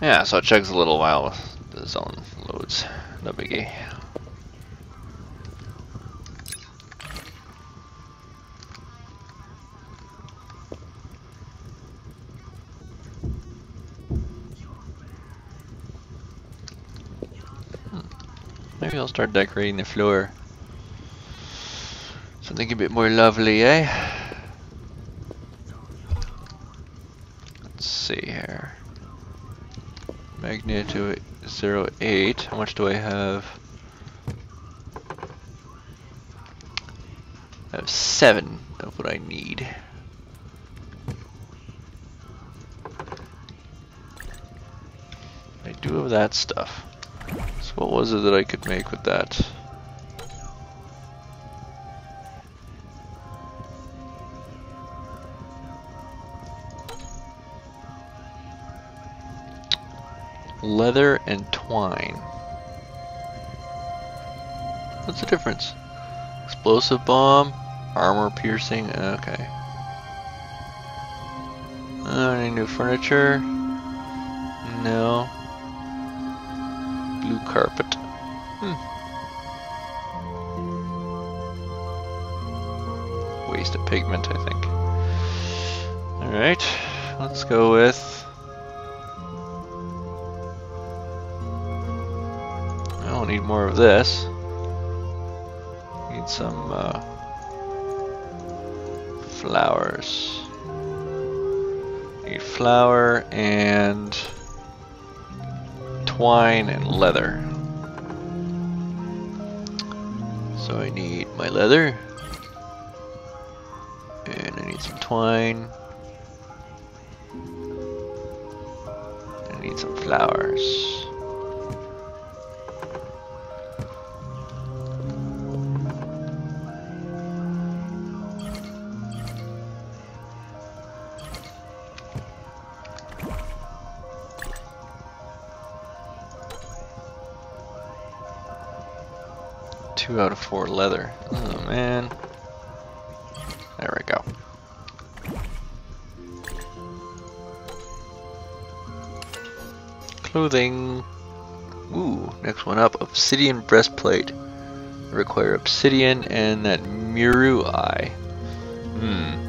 Yeah, so it chugs a little while the zone loads. No biggie. Hmm. Maybe I'll start decorating the floor. Something a bit more lovely, eh? Let's see here. Magneto 08. How much do I have? I have seven of what I need. I do have that stuff. So what was it that I could make with that? Leather and twine. What's the difference? Explosive bomb, armor piercing, okay. Uh, any new furniture? No. Blue carpet. Hmm. Waste of pigment, I think. Alright, let's go with more of this. Need some uh, flowers. Need flour and twine and leather. So I need my leather. And I need some twine. I need some flowers. Out of four leather. Oh man. There we go. Clothing. Ooh, next one up. Obsidian breastplate. Require obsidian and that Mireu eye. Hmm.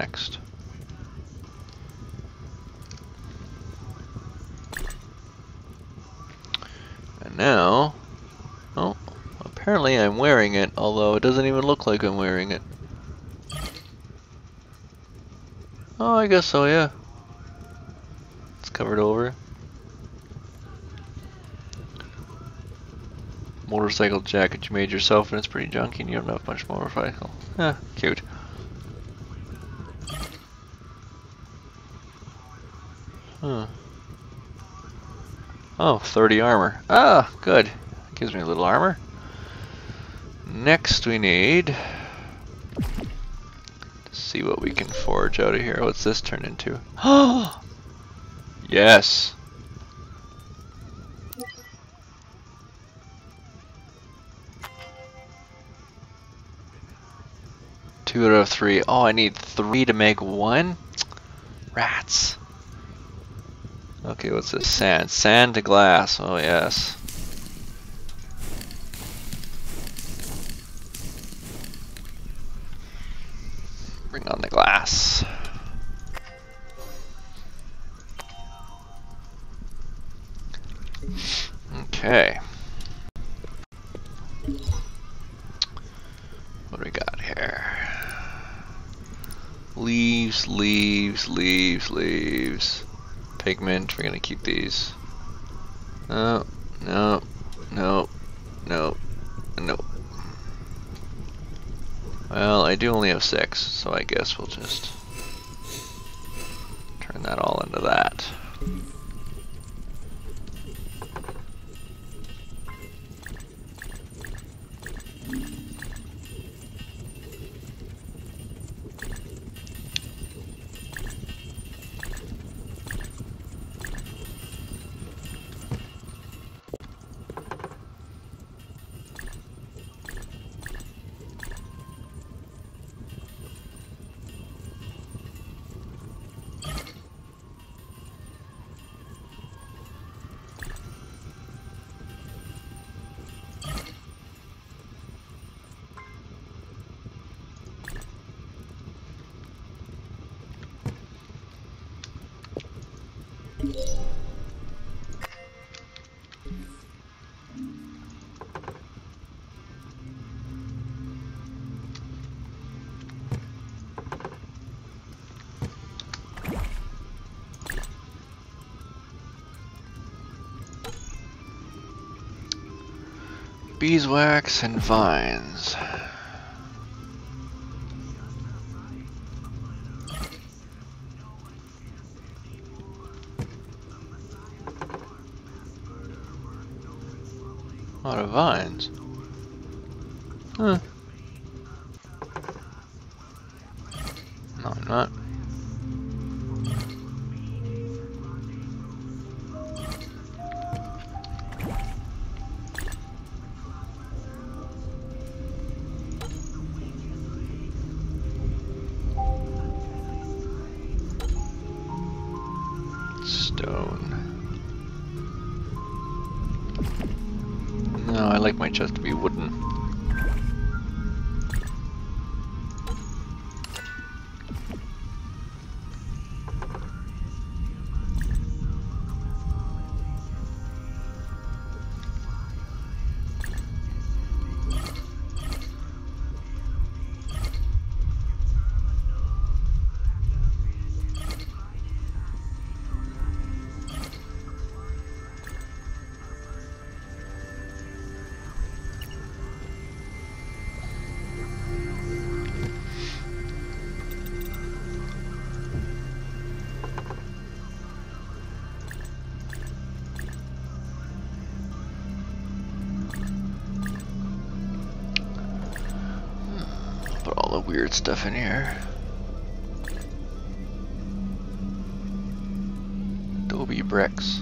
Next. And now, oh, apparently I'm wearing it, although it doesn't even look like I'm wearing it. Oh, I guess so, yeah. It's covered over. Motorcycle jacket you made yourself and it's pretty junky and you don't have much motorcycle. Yeah, cute. Huh. Oh, 30 armor. Ah, good. Gives me a little armor. Next we need to see what we can forge out of here. What's this turn into? Oh! Yes. Two out of three. Oh, I need three to make one? Rats. Okay, what's this? Sand. Sand to glass. Oh, yes. Keep these. No, no, no, no, no. Well, I do only have six, so I guess we'll just turn that all into that. Beeswax and vines. A lot of vines. Huh. Stone. No, I like my chest to be wooden. Put all the weird stuff in here. Adobe bricks.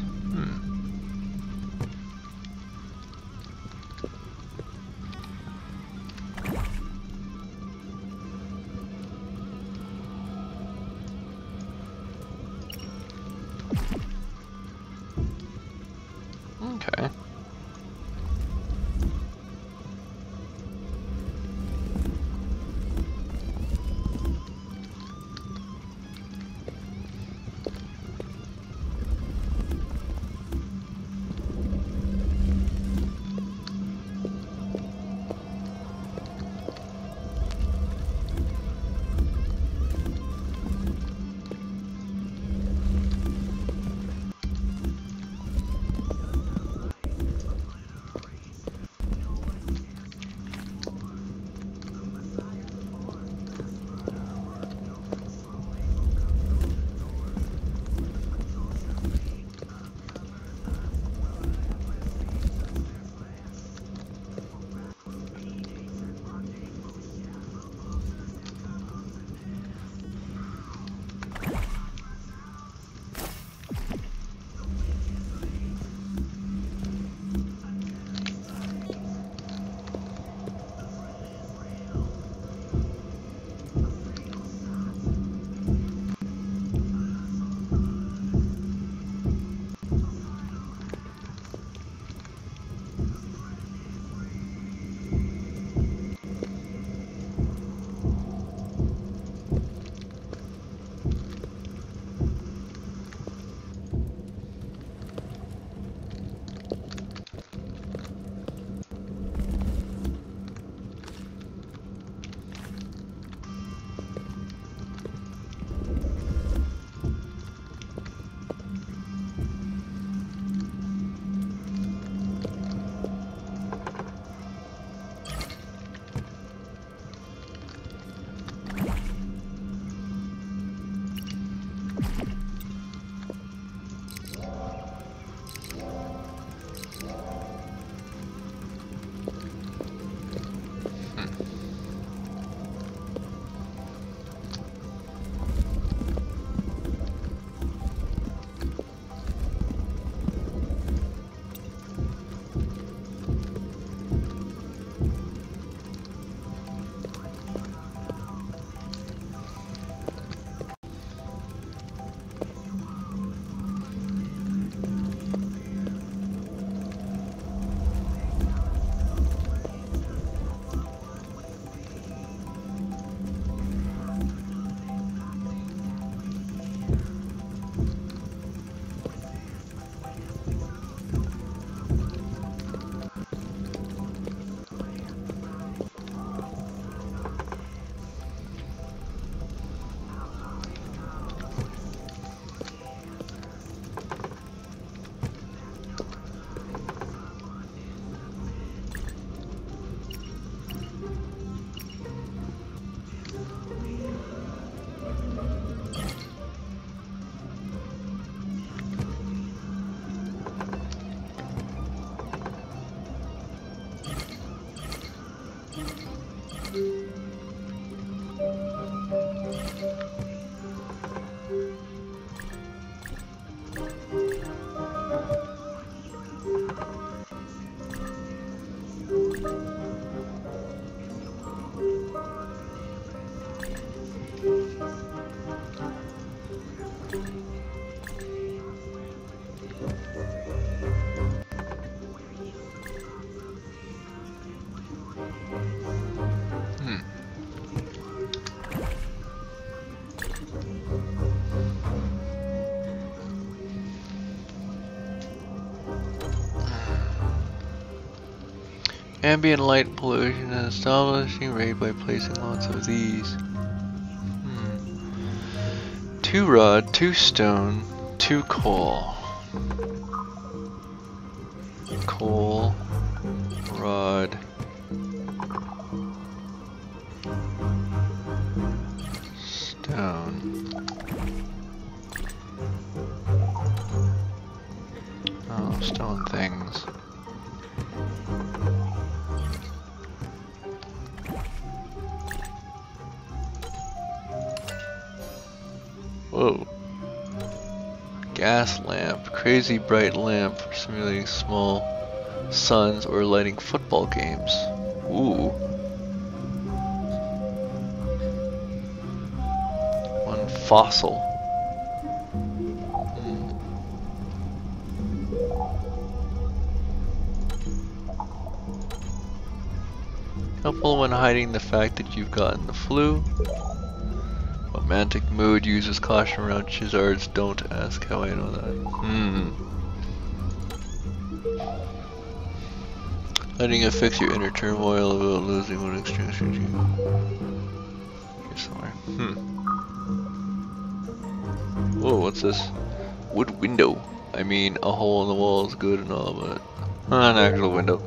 Ambient light pollution and establishing rate by placing lots of these. Hmm. Two rod, two stone, two coal. Coal, Crazy bright lamp for simulating small suns or lighting football games. Ooh. One fossil. Hmm. Helpful when hiding the fact that you've gotten the flu. Romantic mood uses caution around Chizards. Don't ask how I know that. Hmm. Letting it fix your inner turmoil about losing one exchange you. Here somewhere. Hmm. Whoa, what's this? Wood window. I mean, a hole in the wall is good and all, but an actual window.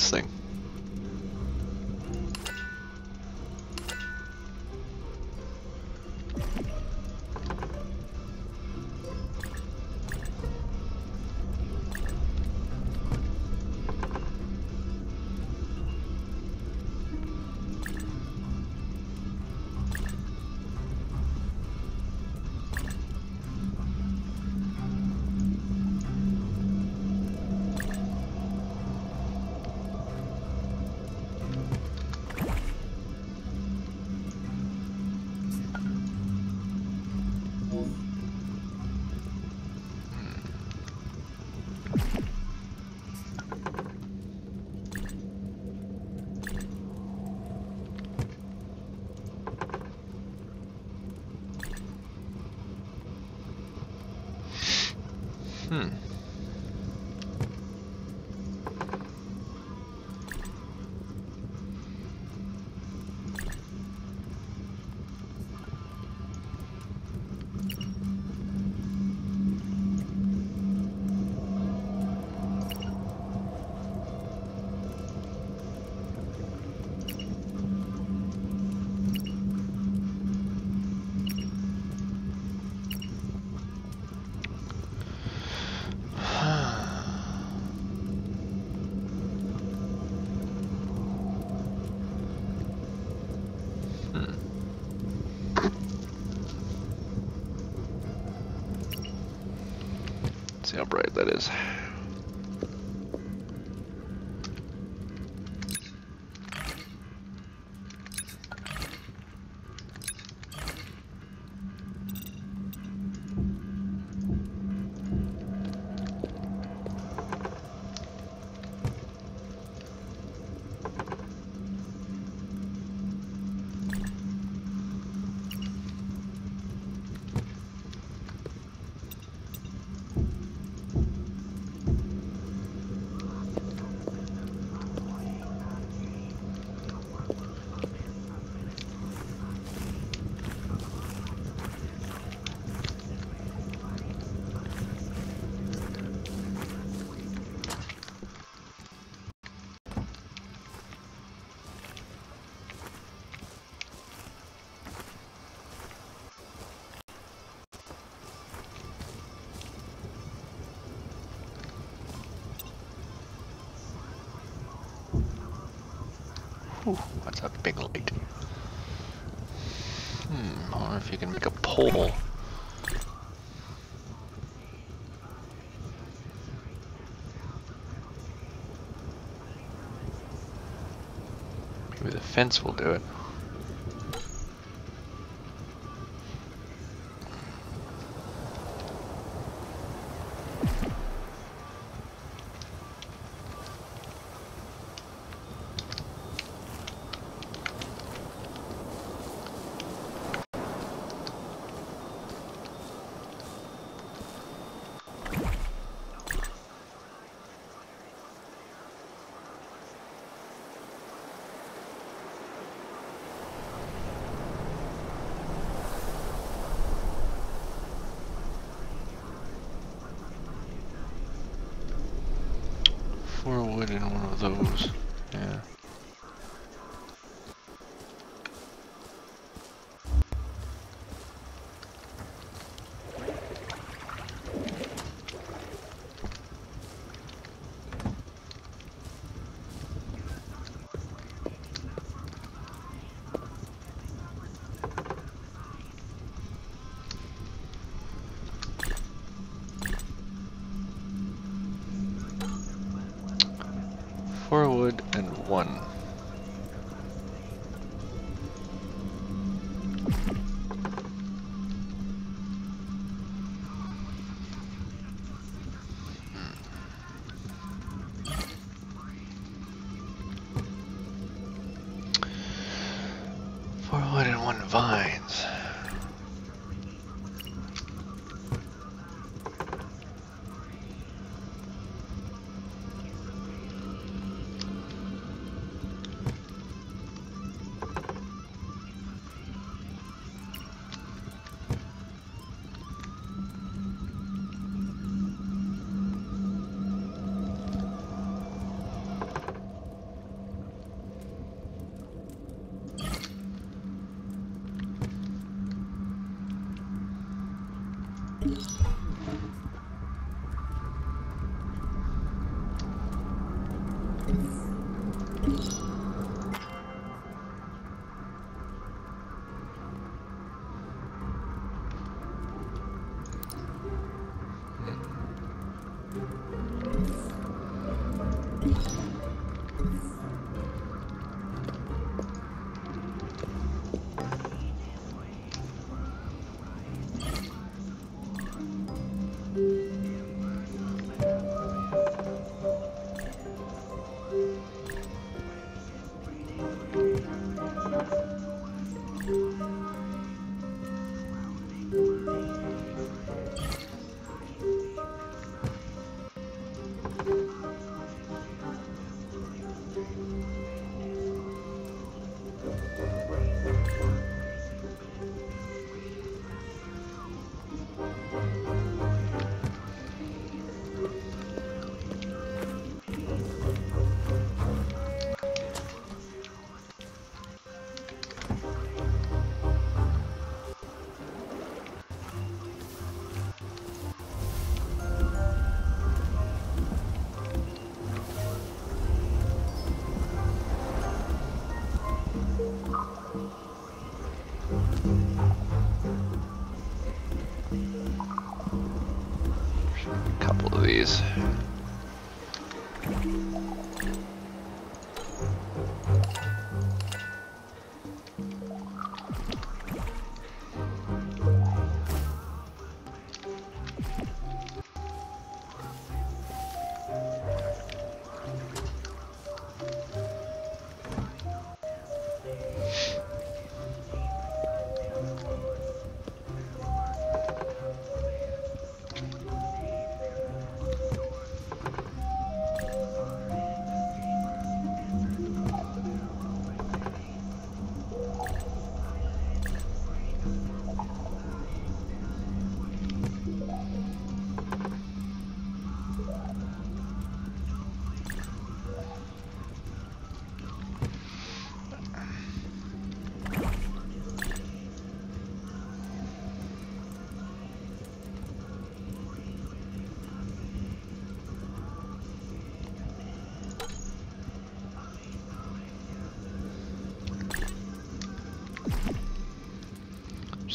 This thing. Bright that is. Whew, what's a big light? Hmm, I wonder if you can make a pole. Maybe the fence will do it. Four wood in one of those. Yeah. One vines.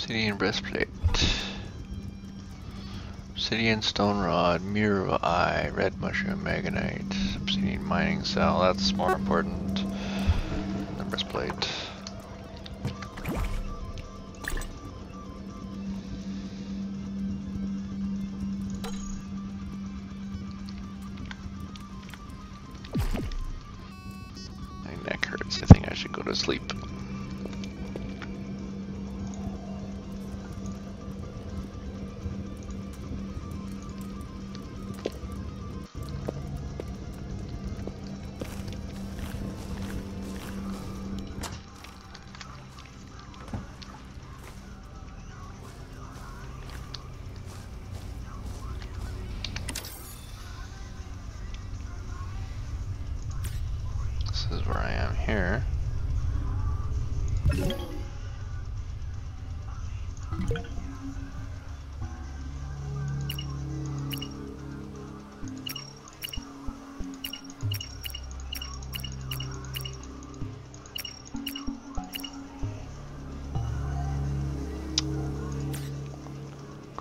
Obsidian breastplate. Obsidian stone rod, Mireu eye, red mushroom, magonite, obsidian mining cell. That's more important than the breastplate. My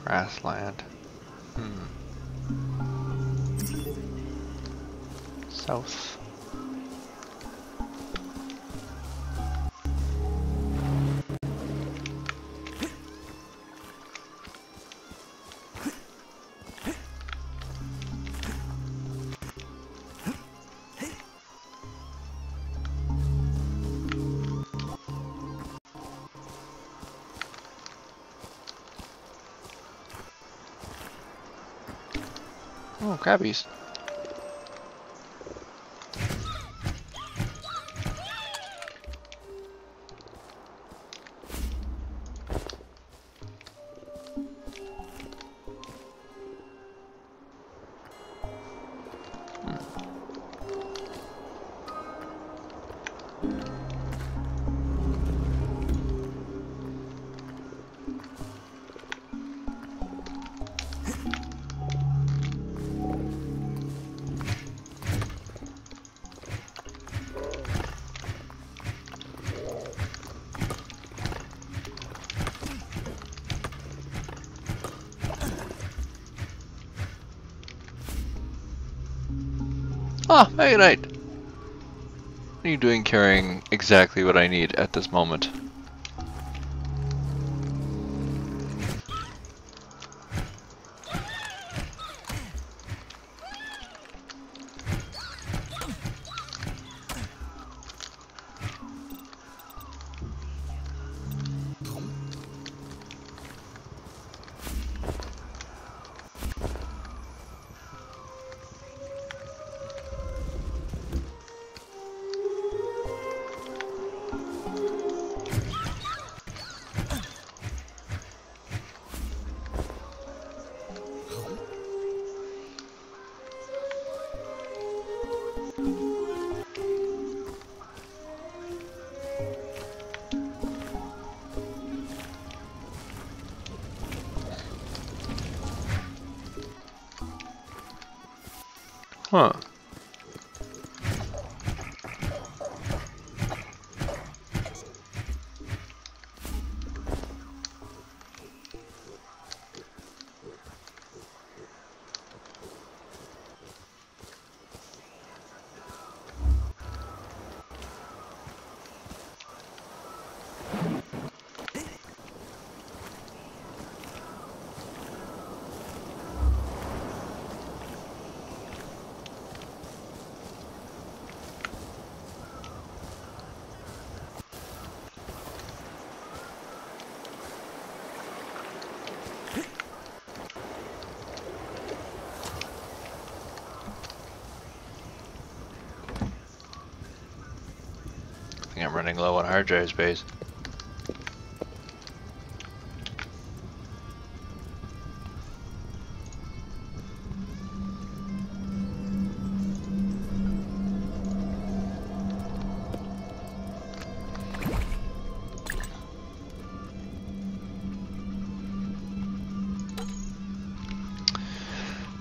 Grassland. Hmm. South. Oh, Ah, Meganite! What are you doing carrying exactly what I need at this moment? Running low on hard drive space.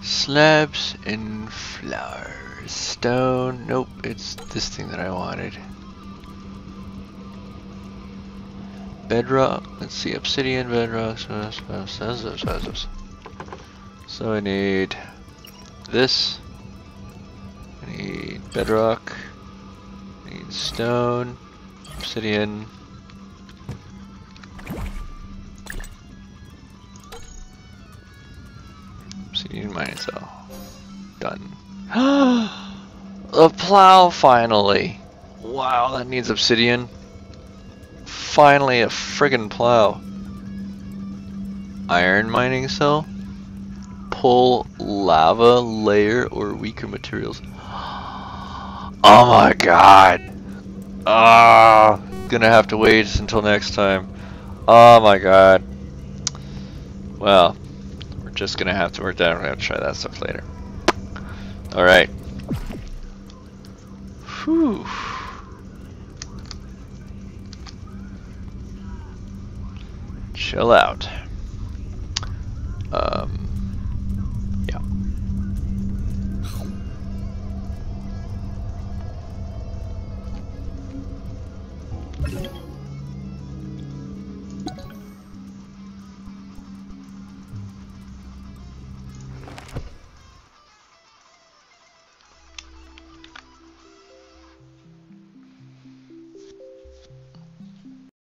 Slabs and flowers. Stone. Nope, it's this thing that I wanted. Bedrock. Let's see, obsidian, bedrock. So, I need this. I need bedrock. I need stone, obsidian. Obsidian mining cell. Done. A plow finally. Wow, that needs obsidian. Finally a friggin' plow. Iron mining cell. Pull lava layer or weaker materials. Oh my god. Ah, gonna have to wait until next time. Oh my god. Well, we're just gonna have to work that. We're gonna try that stuff later. All right. Whew. Out. Um,